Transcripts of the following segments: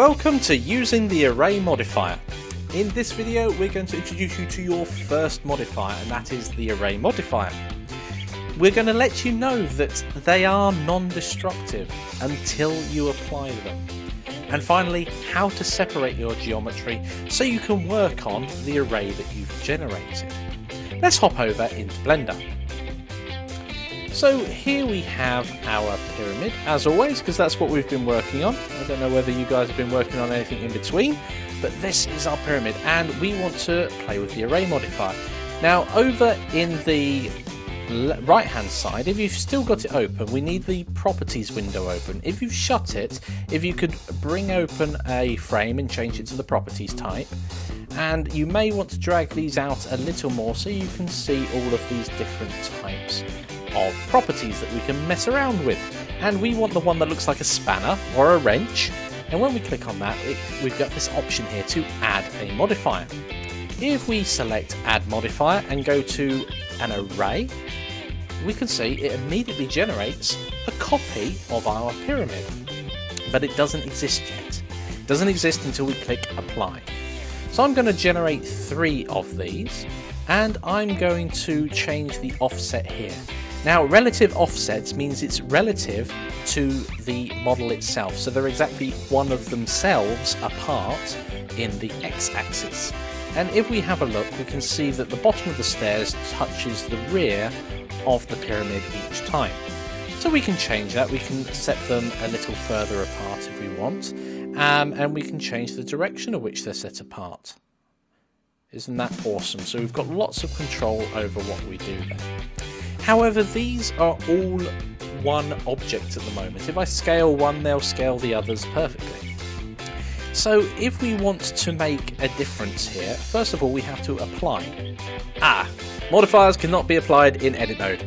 Welcome to using the array modifier. In this video we're going to introduce you to your first modifier and that is the array modifier. We're going to let you know that they are non-destructive until you apply them. And finally, how to separate your geometry so you can work on the array that you've generated. Let's hop over into Blender. So here we have our pyramid, as always, because that's what we've been working on. I don't know whether you guys have been working on anything in between, but this is our pyramid, and we want to play with the array modifier. Now, over in the right hand side, if you've still got it open, we need the properties window open. If you've shut it, if you could bring open a frame and change it to the properties type, and you may want to drag these out a little more so you can see all of these different types of properties that we can mess around with. And we want the one that looks like a spanner or a wrench. And when we click on that, it, we've got this option here to add a modifier. If we select add modifier and go to an array, we can see it immediately generates a copy of our pyramid. But it doesn't exist yet. It doesn't exist until we click apply. So I'm going to generate three of these and I'm going to change the offset here. Now, relative offsets means it's relative to the model itself, so they're exactly one of themselves apart in the x-axis. And if we have a look, we can see that the bottom of the stairs touches the rear of the pyramid each time. So we can change that, we can set them a little further apart if we want, um, and we can change the direction of which they're set apart. Isn't that awesome? So we've got lots of control over what we do there. However, these are all one object at the moment. If I scale one, they'll scale the others perfectly. So if we want to make a difference here, first of all we have to apply. Ah, modifiers cannot be applied in edit mode.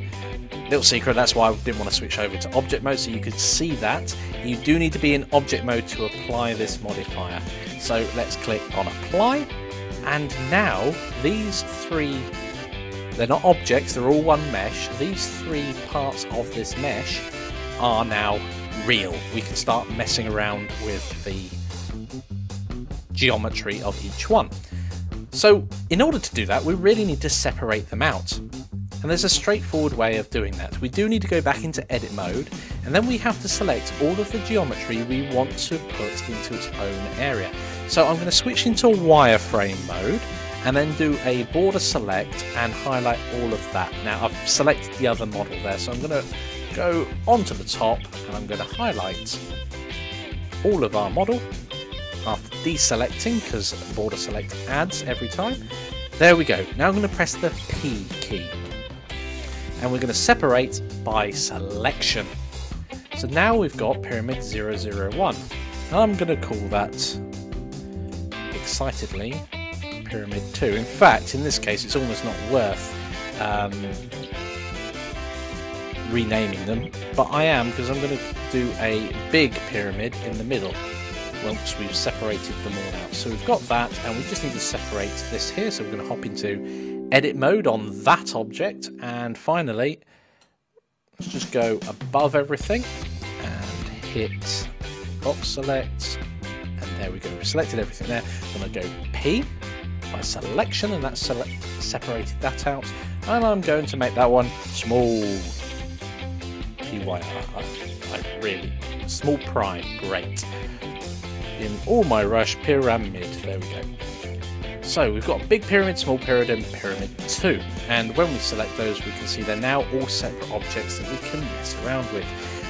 Little secret, that's why I didn't want to switch over to object mode so you could see that. You do need to be in object mode to apply this modifier. So let's click on apply and now these three they're not objects, they're all one mesh. These three parts of this mesh are now real. We can start messing around with the geometry of each one. So in order to do that, we really need to separate them out. And there's a straightforward way of doing that. We do need to go back into edit mode, and then we have to select all of the geometry we want to put into its own area. So I'm going to switch into wireframe mode, and then do a border select and highlight all of that. Now I've selected the other model there, so I'm going to go onto the top and I'm going to highlight all of our model after deselecting because border select adds every time. There we go. Now I'm going to press the P key and we're going to separate by selection. So now we've got pyramid 001. I'm going to call that excitedly Pyramid 2. In fact, in this case, it's almost not worth um, renaming them, but I am because I'm going to do a big pyramid in the middle once we've separated them all out. So we've got that, and we just need to separate this here. So we're going to hop into edit mode on that object, and finally, let's just go above everything and hit box select, and there we go. We've selected everything there. I'm going to go P by selection and that's separated that out. And I'm going to make that one small. PYR like really. Small prime. Great. In all my rush pyramid. There we go. So we've got big pyramid small pyramid and pyramid 2 and when we select those we can see they're now all separate objects that we can mess around with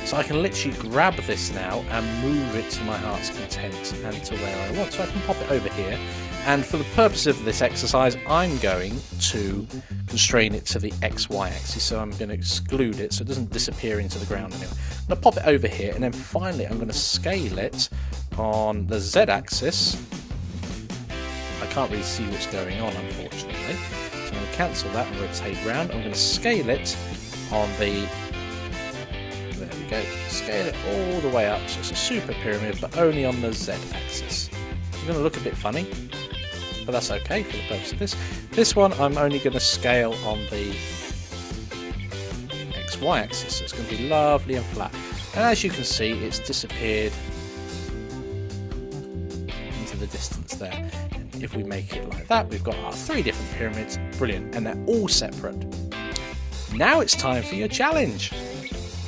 so I can literally grab this now and move it to my heart's content and to where I want. So I can pop it over here and for the purpose of this exercise, I'm going to constrain it to the XY axis. So I'm going to exclude it so it doesn't disappear into the ground anyway. I'm going to pop it over here and then finally I'm going to scale it on the Z axis. I can't really see what's going on unfortunately. So I'm going to cancel that and rotate round. I'm going to scale it on the Scale it all the way up so it's a super pyramid but only on the Z axis. It's going to look a bit funny, but that's okay for the purpose of this. This one I'm only going to scale on the XY axis, so it's going to be lovely and flat. And as you can see, it's disappeared into the distance there. If we make it like that, we've got our three different pyramids. Brilliant. And they're all separate. Now it's time for your challenge.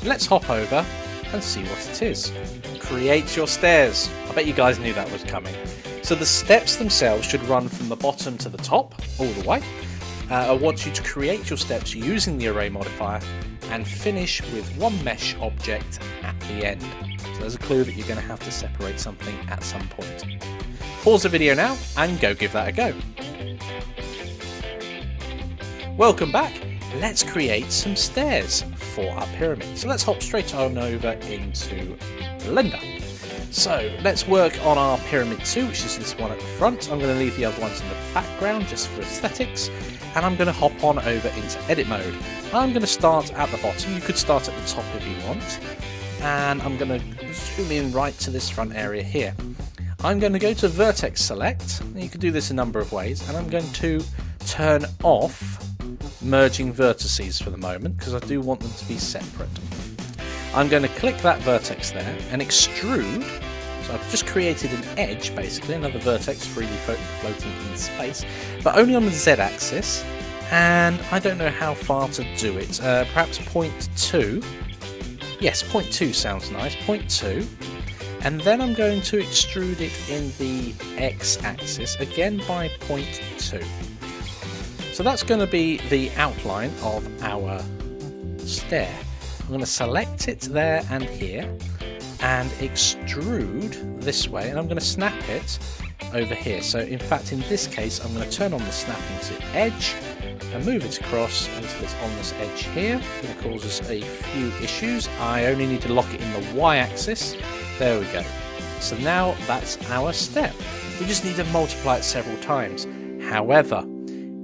Let's hop over and see what it is. Create your stairs. I bet you guys knew that was coming. So the steps themselves should run from the bottom to the top, all the way. Uh, I want you to create your steps using the array modifier and finish with one mesh object at the end. So there's a clue that you're going to have to separate something at some point. Pause the video now and go give that a go. Welcome back. Let's create some stairs for our pyramid. So let's hop straight on over into Blender. So let's work on our pyramid 2, which is this one at the front. I'm going to leave the other ones in the background just for aesthetics. And I'm going to hop on over into edit mode. I'm going to start at the bottom. You could start at the top if you want. And I'm going to zoom in right to this front area here. I'm going to go to vertex select. You can do this a number of ways. And I'm going to turn off merging vertices for the moment because I do want them to be separate. I'm going to click that vertex there and extrude. So I've just created an edge, basically, another vertex freely floating in space, but only on the z-axis. And I don't know how far to do it. Uh, perhaps 0.2. Yes, 0.2 sounds nice. 0.2. And then I'm going to extrude it in the x-axis, again by 0.2. So that's going to be the outline of our stair. I'm going to select it there and here and extrude this way and I'm going to snap it over here. So in fact in this case I'm going to turn on the snapping to edge and move it across until it's on this edge here. It's going to cause us a few issues. I only need to lock it in the y-axis. There we go. So now that's our step. We just need to multiply it several times. However,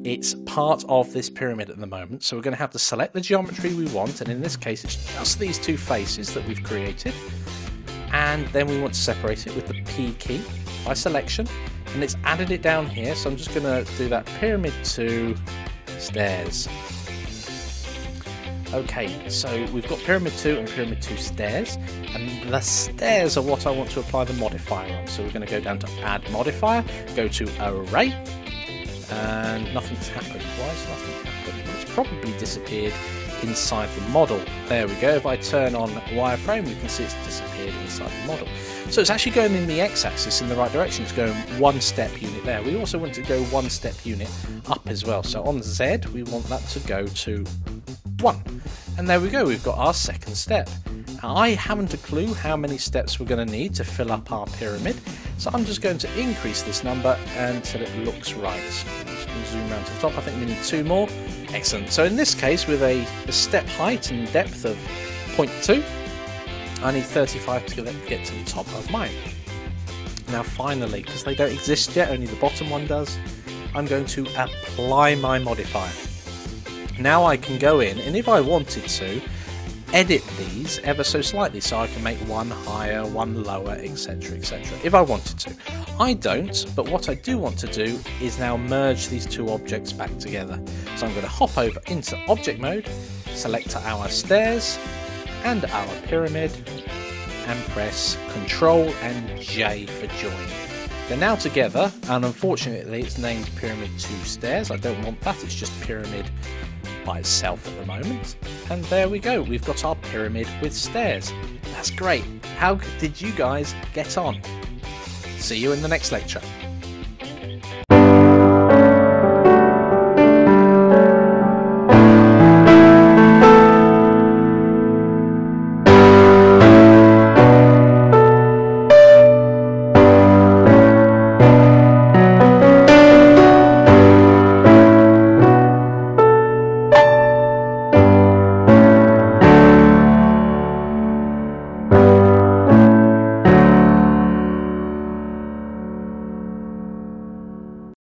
it's part of this pyramid at the moment, so we're going to have to select the geometry we want, and in this case it's just these two faces that we've created. And then we want to separate it with the P key by selection, and it's added it down here, so I'm just going to do that pyramid to stairs. Okay, so we've got Pyramid 2 and Pyramid 2 stairs, and the stairs are what I want to apply the modifier on. So we're going to go down to Add Modifier, go to Array, and nothing's happened. Why has nothing happened? It's probably disappeared inside the model. There we go. If I turn on wireframe, we can see it's disappeared inside the model. So it's actually going in the x-axis in the right direction. It's going one step unit there. We also want to go one step unit up as well. So on Z, we want that to go to 1. And there we go, we've got our second step. I haven't a clue how many steps we're going to need to fill up our pyramid, so I'm just going to increase this number until it looks right. Zoom around to the top, I think we need two more. Excellent. So in this case, with a, a step height and depth of 0.2, I need 35 to get to the top of mine. Now finally, because they don't exist yet, only the bottom one does, I'm going to apply my modifier. Now I can go in, and if I wanted to, edit these ever so slightly so I can make one higher, one lower, etc. etc. if I wanted to. I don't, but what I do want to do is now merge these two objects back together. So I'm going to hop over into object mode, select our stairs and our pyramid, and press Control and J for join. They're now together, and unfortunately it's named Pyramid 2 Stairs. I don't want that, it's just Pyramid itself at the moment. And there we go, we've got our pyramid with stairs. That's great. How did you guys get on? See you in the next lecture.